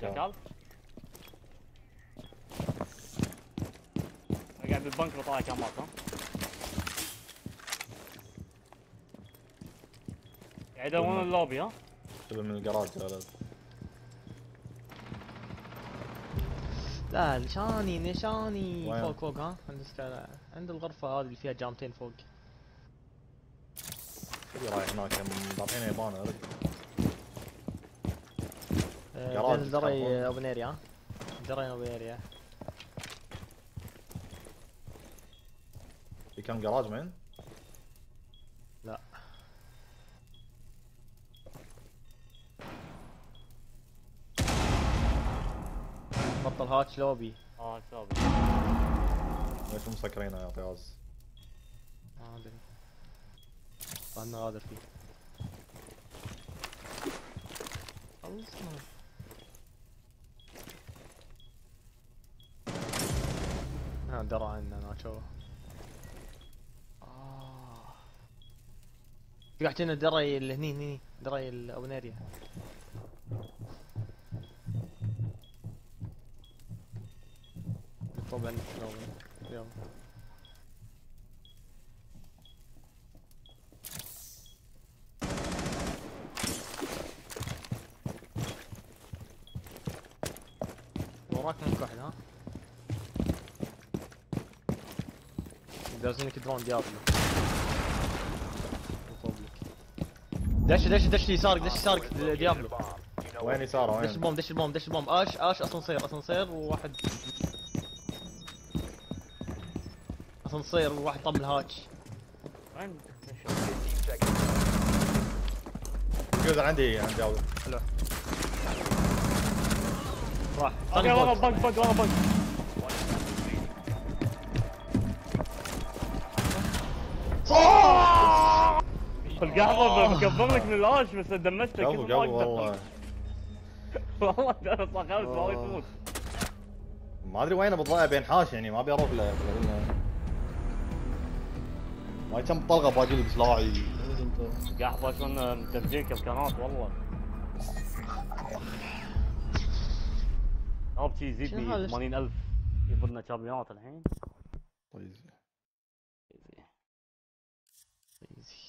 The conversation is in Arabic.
شغال قاعد بالبنك بطلع كامات ها قاعد يدورون اللوبي ها؟ تبي من الجراج يا ولد لا نشاني نشاني وين؟ فوق فوق ها؟ عند عند الغرفة هذه اللي فيها جامتين فوق. تبي رايح هناك؟ ضابطين يابان يا آه، جراج بين دري؟ اوبن اريا دري اوبن اريا في كم جراج مين؟ لا. بطل هاتش لوبي. آه شباب ليش مسكرينه يا فياز؟ ما أدري. أنا غادر فيه خلصنا ها درى عنا ناتشو. آه. قاعد هنا دري اللي هني هني دري الاوبنيريا طبعا يلا. وراك منك واحد ها؟ دازنك درون ديابلو. دش دش دش يسارك دش يسارك ديابلو وين يساره دش وين؟ البوم دش البوم دش البوم اش اش اسانسير اسانسير وواحد اسانسير وواحد طم الهاتش جوز عندي عندي أول. حلو راح طق ورا بوت. مكبر لك من العاش بس. والله. والله خامس ما هو يموت. ما أدري وين بالضايع بين حاش يعني ما أبي أروح له. ما كم طلقة باقي لي بسلاحي قهوة شلون مترجين كبكانات والله. شباب شي يزيد هذا؟ 80000 يفوتنا شامبيونات الحين. طيب. these